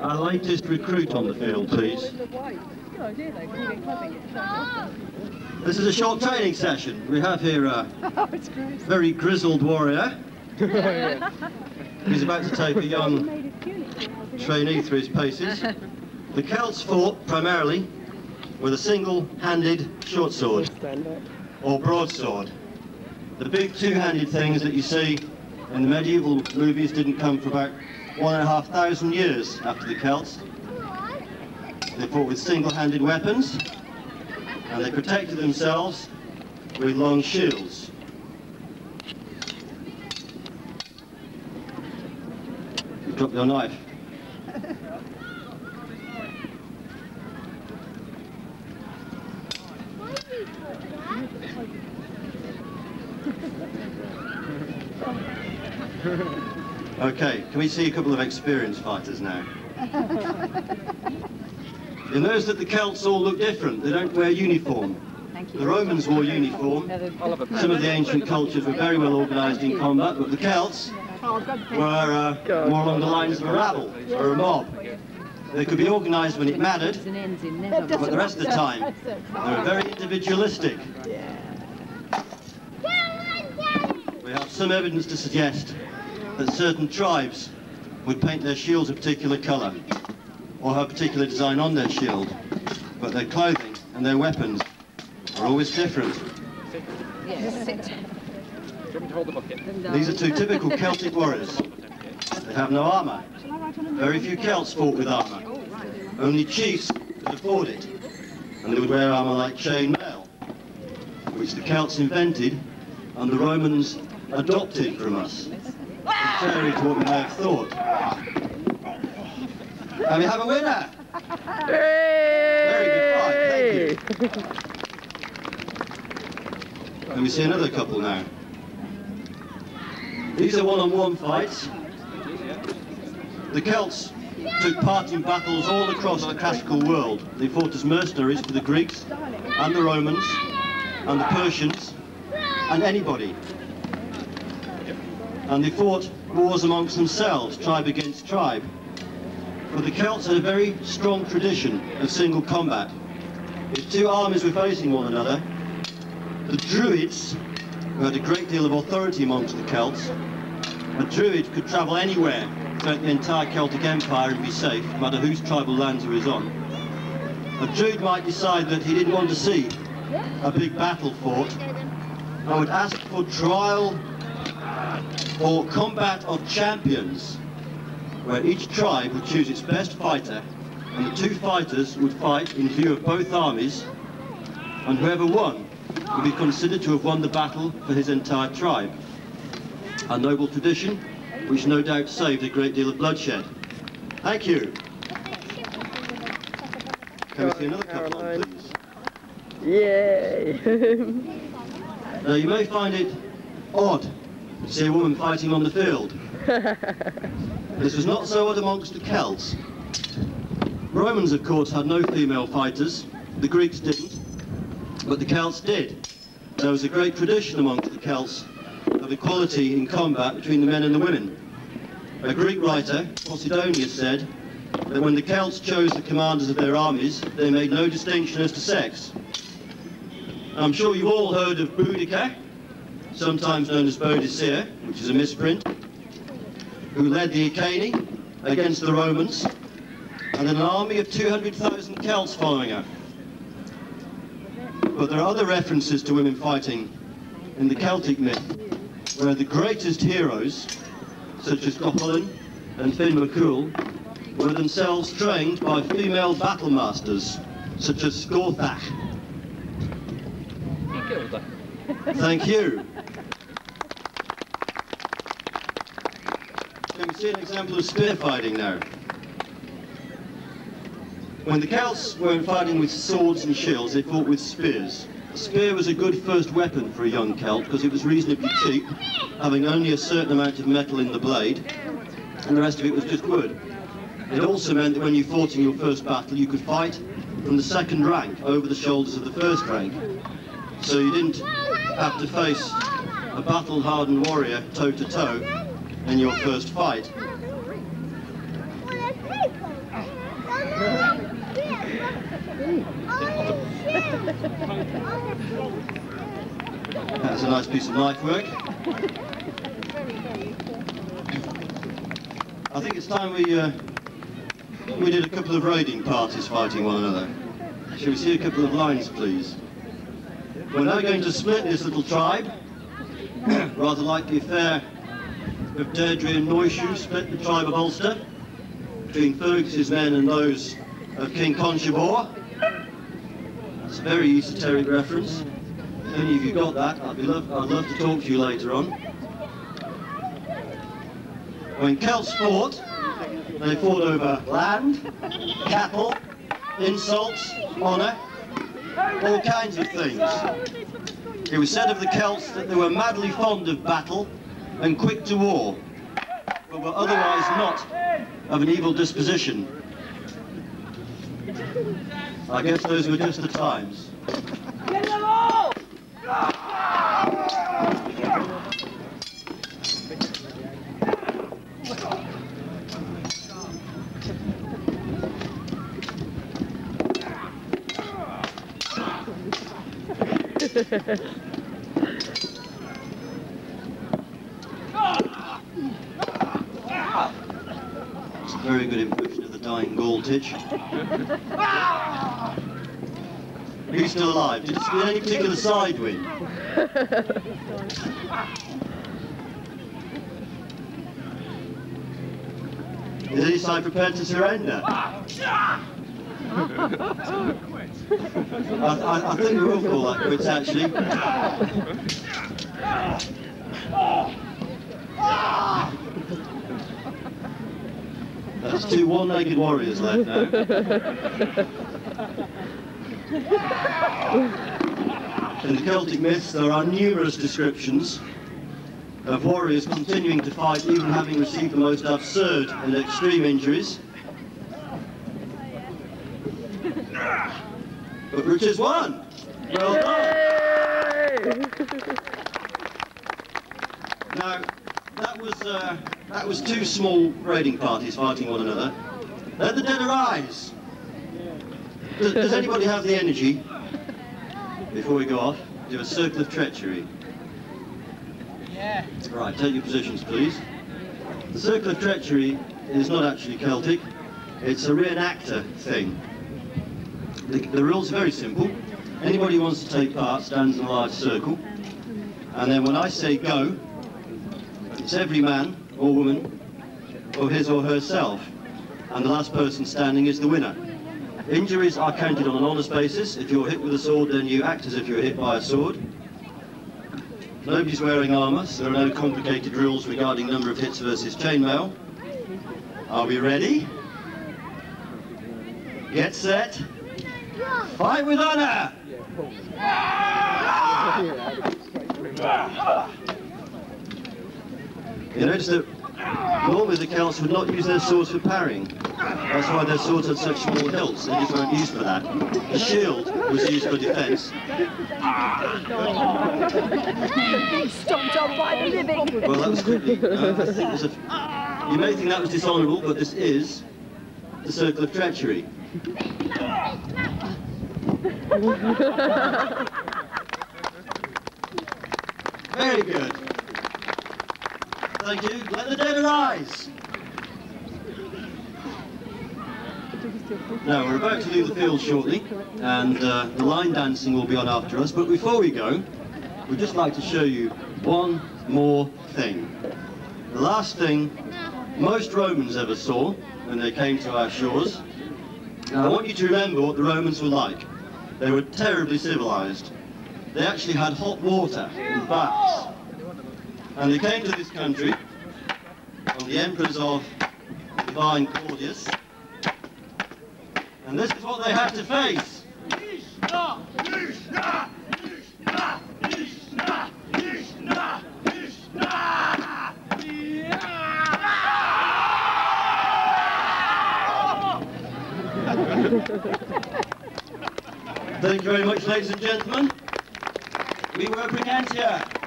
Our latest recruit on the field, please. This is a short training session. We have here a very grizzled warrior. Oh, He's about to take a young trainee through his paces. The Celts fought primarily with a single-handed short sword or broadsword. The big two-handed things that you see in the medieval movies didn't come for about one and a half thousand years after the Celts. They fought with single-handed weapons and they protected themselves with long shields. You dropped your knife. Okay, can we see a couple of experienced fighters now? You'll notice that the Celts all look different. They don't wear uniform. The Romans wore uniform. Some of the ancient cultures were very well organised in combat, but the Celts were uh, more along the lines of a rabble or a mob. They could be organised when it mattered, but the rest of the time they were very individualistic. We have some evidence to suggest that certain tribes would paint their shields a particular colour or have a particular design on their shield, but their clothing and their weapons are always different. These are two typical Celtic warriors. They have no armour. Very few Celts fought with armour. Only chiefs could afford it, and they would wear armour like chain mail, which the Celts invented and the Romans adopted from us, contrary to what may have thought. And we have a winner! Hey! Very good fight, thank you. And we see another couple now. These are one-on-one fights. The Celts took part in battles all across the classical world. They fought as mercenaries for the Greeks and the Romans and the Persians and anybody. And they fought wars amongst themselves, tribe against tribe. But the Celts had a very strong tradition of single combat. If two armies were facing one another, the Druids, who had a great deal of authority amongst the Celts, a Druid could travel anywhere throughout the entire Celtic Empire and be safe, no matter whose tribal lands he was on. A Druid might decide that he didn't want to see a big battle fought, and would ask for trial or combat of champions, where each tribe would choose its best fighter, and the two fighters would fight in view of both armies, and whoever won would be considered to have won the battle for his entire tribe. A noble tradition, which no doubt saved a great deal of bloodshed. Thank you. Can we see another couple on, please? Yay! Now, you may find it odd see a woman fighting on the field. This was not so odd amongst the Celts. Romans, of course, had no female fighters. The Greeks didn't, but the Celts did. There was a great tradition amongst the Celts of equality in combat between the men and the women. A Greek writer, Posidonius, said that when the Celts chose the commanders of their armies, they made no distinction as to sex. I'm sure you've all heard of Boudicca, sometimes known as Boadicea, which is a misprint, who led the Iceni against the Romans, and an army of 200,000 Celts following her. But there are other references to women fighting in the Celtic myth, where the greatest heroes, such as Cuchulainn and Finn McCool, were themselves trained by female battle masters, such as Scathach. Thank you. Can we see an example of spear fighting now? When the Celts weren't fighting with swords and shields, they fought with spears. A spear was a good first weapon for a young Celt because it was reasonably cheap, having only a certain amount of metal in the blade, and the rest of it was just wood. It also meant that when you fought in your first battle, you could fight from the second rank over the shoulders of the first rank. So you didn't have to face a battle-hardened warrior toe-to-toe -to -toe in your first fight. That's a nice piece of life work. I think it's time we uh, we did a couple of raiding parties fighting one another. Shall we see a couple of lines, please? We're now going to split this little tribe, rather like the affair of Deirdre and Noisiu split the tribe of Ulster between Fergus's men and those of King Conchobar. It's a very esoteric reference. If any of you got that, I'd, love, I'd love to talk to you later on. When Celts fought, they fought over land, cattle, insults, honour, all kinds of things. It was said of the Celts that they were madly fond of battle and quick to war, but were otherwise not of an evil disposition. I guess those were just the times. It's a very good impression of the dying Galtich. Who's still alive? Did it see any particular side wind? Is any side prepared to surrender? I, I, I think we'll call that quits actually. That's two one-legged warriors left now. In the Celtic myths, there are numerous descriptions of warriors continuing to fight, even having received the most absurd and extreme injuries. But Richard's won! Well done! Now, that was uh, that was two small raiding parties fighting one another. Let the dead arise. Does, does anybody have the energy before we go off? Do a circle of treachery. Yeah. Right, take your positions, please. The circle of treachery is not actually Celtic. It's a reenactor thing. The, the rules are very simple. Anybody who wants to take part stands in a large circle. And then when I say go, it's every man or woman or his or herself. And the last person standing is the winner. Injuries are counted on an honest basis. If you're hit with a sword, then you act as if you were hit by a sword. Nobody's wearing armour, so there are no complicated rules regarding number of hits versus chainmail. Are we ready? Get set. Fight with honour! You notice that normally the Celts would not use their swords for parrying. That's why their swords had such small hilts. They just weren't used for that. The shield was used for defence. Stomped on by the living. Well, that was quickly. Uh, you may think that was dishonourable, but this is the circle of treachery. Very good. Thank you. Let the dead rise. Now, we're about to leave the field shortly, and uh, the line dancing will be on after us. But before we go, we'd just like to show you one more thing. The last thing most Romans ever saw when they came to our shores. Now, I want you to remember what the Romans were like. They were terribly civilized. They actually had hot water and baths. And they came to this country on the emperors of divine Claudius. And this is what they had to face. Thank you very much, ladies and gentlemen. We were Brigantia.